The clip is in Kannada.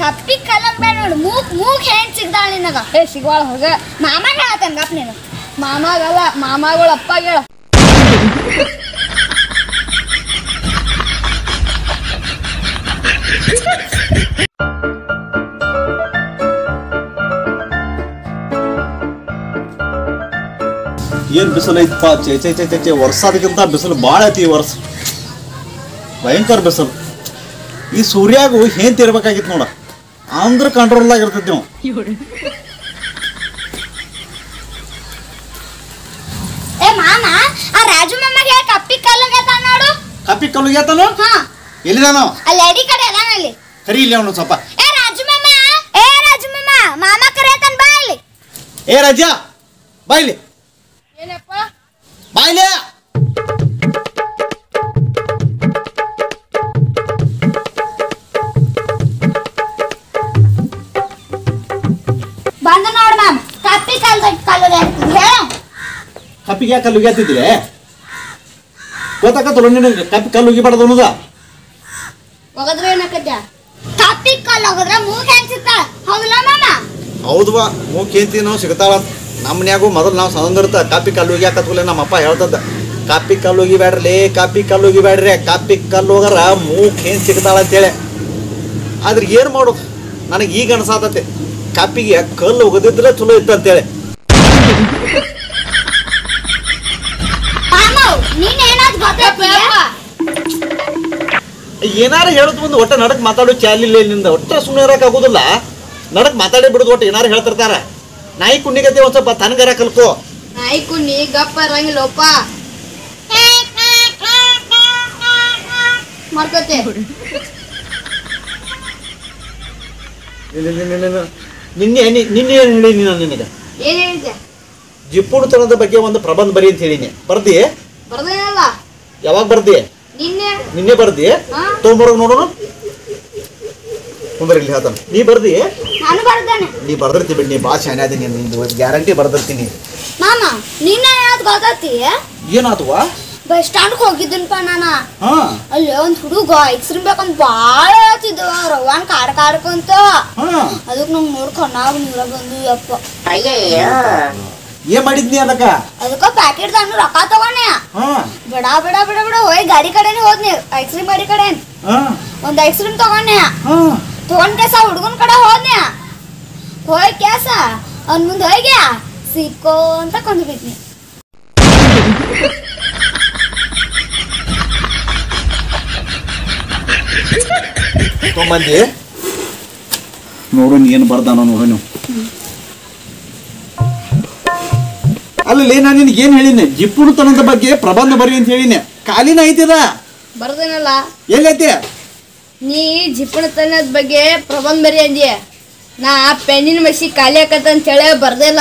ಕಪ್ಪಿ ಕಲರ್ ಬೇಡ ನೋಡು. ಹೆಣ್ ಸಿಗ್ದಾಳ ನಿನಗ. ಏ, ಸಿಗ್ವಾಳ ಮಾಮಾಗ ಹೇಳ್ತೇನೆ ಗಪ್ ನೀನು. ಮಾಮಾಗಲ್ಲ, ಮಾಮಾಗಳ ಅಪ್ಪಾಗ ಹೇಳ. ಏನ್ ಬಿಸಿಲು ಐತಪ್ಪ? ಚೇ ಚೇ ಚೇ ಚೇ ಚೇ ವರ್ಷದಕ್ಕಿಂತ ಬಿಸಿಲು ಭಾಳ ಐತಿ ಈ ವರ್ಷ. ಭಯಂಕರ ಬಿಸಿಲು. ಈ ಸೂರ್ಯಾಗು ಹೇಂತ ಇರ್ಬೇಕಾಗಿತ್ತು ನೋಡ. ಅಂದ್ರ ಕಂಟ್ರೋಲ್ದಾಗ ಇರ್ತೈತಿ ನಾವು ಏ ಮಾಮ ಆ ರಾಜು ಮಾಮಗೆ ಹೇಳಿ ಕಪ್ಪಿ ಕಲ್ಲಗತ್ತ ನೋಡು. ಕಪ್ಪಿ ಕಲ್ಲು ಆತನು ಹಾ. ಎಲ್ಲಿದಾನು ಅಲ್ಲಿ ಎಡಿ ಕಡೆ ಅದಾನಲ್ಲಿ ಕರಿ ಇಲ್ಲಿ ಅವನು ಸ್ವಲ್ಪ. ಏ ರಾಜು ಮಾಮ ಏ ರಾಜು ಮಾಮ ಮಾಮ ಕರೆಯತನ್ ಬಾ ಇಲ್ಲಿ. ಏ ರಜಾ ಬಾಯ್ಲಿ ಏನಪ್ಪ? ಬಾಯ್ಲಿ ಬಂದ ಕಪ್ಪಿಗೆ ಯಾಕೆ ಕಲ್ಲು ಉಗಿಯಾತಿದ್ರೆ ಗೊತ್ತಾಕತ್ತಲ್ಲ ನಿನಗೆ ಕಪ್ಪಿ ಕಲ್ಲು ಉಗಿಬಾರ್ದು ಅನ್ನೋದ? ಒಗದ್ರೆ ಏನಕ್ಕತ್ಯ ಕಪ್ಪಿ ಕಲ್ಲು ಹೋಗಿದ್ರೆ ಮೂಗ್ ಹೆಂಗ್ ಸಿಗ್ತಾಳ ಹೌದಲ್ಲ ಮಾಮ? ಹೌದ್ವಾ ಮೂಕೇಂತಿ ನಾವು ಸಿಗ್ತಾಳ. ನಮ್ಮನ್ಯಾಗು ಮೊದಲು ನಾವು ಸದಂದಿರ್ತ ಕಾಪಿ ಕಲ್ಲು ನಮ್ಮ ಅಪ್ಪ ಹೇಳ್ತದ ಕಾಪಿ ಕಲ್ಲು ಹೋಗಿಬ್ಯಾಡ್ರಿ ಕಾಪಿ ಕಲ್ಲು ಉಗಿಬ್ಯಾಡ್ರಿ ಕಾಪಿ ಕಲ್ಲು ಹೋಗರ ಮೂಕ್ ಏನ್ ಸಿಗ್ತಾಳ ಅಂತೇಳಿ. ಆದ್ರೆ ಏನು ಮಾಡು ನನಗೆ ಈಗ ಅನ್ಸಾತತೆ. ಕಾಪಿಗೆ ಕಲ್ಲು ಹೋಗದಿದ್ರೆ ಚಲೋ ಇತ್ತು ಅಂತೇಳಿ ಮಾಮ ನೀನ್ ಏನಾದ್ ಗೊತ್ತಾಗ್ತೀಯ ಏನಾರು ಹೇಳದ್ ಮುಂದೆ ಒಟ್ಟ ನಡಕ್ ಮಾತಾಡೋ ಚಾಲಿಲ್ಲ ನಿಂದ ಒಟ್ಟ ಸುಮ್ಮನೆ ಇರಕ್ ಆಗುದಿಲ್ಲ. ನಡಕ್ ಮಾತಾಡಿ ಬಿಡುದು ಒಟ್ಟು ಏನಾರ ಹೇಳ್ತಿರ್ತಾರ. ನಾಯಿ ಕುಣ್ಣಿಗತ್ತೆ ಒಂದ್ ಸ್ವಲ್ಪ ತನಗರ ಕಲ್ಕೋ. ನಾಯಿ ಕುಣ್ಣಿ ಗಪ್ಪ ಇರಂಗಿಲ್ಲಪ್ಪ ಮಾಡ್ಕೋತೆ. ನಿನ್ನೆ ನಿನ್ನೆ ಏನ್ ಹೇಳಿ ನಾನು ನಿನಗೆ? ಏನ್ ಹೇಳಿದ್ಯ? ಜಿಪ್ಪುಡುತನದ ಬಗ್ಗೆ ಒಂದು ಪ್ರಬಂಧ ಬರಿ ಅಂತ ಹೇಳಿನಿ. ಬರ್ದಿ ಬರ್ದೇನಲ್ಲ ಯಾವಾಗ ಬರ್ದಿ ನಿನ್ನೆ. ನಿನ್ನೆ ಬರ್ದಿ ತೊಂಬರ ತೊಗೊಂಬರೋಗ ನೋಡೋಣ? ಕುಂದ್ರ ಇಲ್ಲಿ ಹೇಳ್ತಾನೆ. ನೀ ಬರ್ದಿ ನಾನು ಬರ್ದೇನೆ. ನೀ ಬರ್ದಿರ್ತಿ ಬಿಡಿ ನೀ ಭಾಳ ಶಾನೆ ಅದೀನಿ ನಿಂದು ಗ್ಯಾರಂಟಿ ಬರ್ದಿರ್ತೀನಿ. ಏನಾತವಾ ಬಸ್ ಸ್ಟ್ಯಾಂಡ್ ಹೋಗಿದ್ದನ್ಪ ನಾನು. ಅಲ್ಲಿ ಒಂದ್ ಹುಡುಗ ಎಕ್ಸ್ರಿಮ್ ಬೇಕಂತ ಬಾಳ ಹೇಳ್ತಿದ್ದ ರವಾನ್ ಕಾಡ್ ಕಾಡ್ಕೊಂತ. ಹಾ. ಅದಕ್ ನಂಗ್ ನಾವು ಕಣ್ಣಾಗ ನೀರ ಬಂದು ಯಪ್ಪ ಏನ್ ಮಾಡಿದ್ನಿ ಅದಕ್ಕ? ಅದಕ್ಕ ಪ್ಯಾಕೆಟ್ ತಂದು ರೊಕ್ಕ ತಗೊಂಡೆ. ಹಾ. ಬಿಡ ಬಿಡ ಬಿಡ ಬಿಡ ಹೋಯ್ ಗಾಡಿ ಕಡೆನೆ ಹೋದ್ನಿ ಐಸ್ಕ್ರೀಮ್ ಗಾಡಿ ಕಡೆ. ಒಂದ್ ಒಂದ್ ಐಸ್ಕ್ರೀಮ್ ತಗೊಂಡೆ. ಹಾ. ತಗೊಂಡ್ ಕೆಸ ಹುಡುಗನ್ ಕಡೆ ಹೋದ್ನೆ. ಹೋಯ್ ಕೆಸ ಅವ್ನ್ ಮುಂದೆ ಹೋಗ್ಯ ಸಿಕ್ಕೋ ಅಂತ ಕೊಂದು ಬಿದ್ನಿ ತೊಗೊಂಬಂದಿ? ನೋಡು ಏನು ಬರ್ದಾನ ನೋಡು ಅಲ್ಲಲ್ಲಿ ನಾನು ನಿನಗೆ ಏನು ಹೇಳಿನಿ ಜಿಪ್ಪುಣತನದ ಬಗ್ಗೆ ಪ್ರಬಂಧ ಬರಿ ಅಂತ ಹೇಳಿನಿ ಖಾಲಿನ ಐತಿದ? ಬರ್ದೇನಲ್ಲ. ಎಲ್ಲೈತಿ? ನೀ ಜಿಪ್ಪುಣತನದ ಬಗ್ಗೆ ಪ್ರಬಂಧ ಬರಿ ಅಂದ್ಯ. ನಾ ಪೆನ್ನಿನ ಮಸಿ ಖಾಲಿ ಆಕತ್ತ ಅಂತ ಹೇಳಿ ಬರ್ದಿಲ್ಲ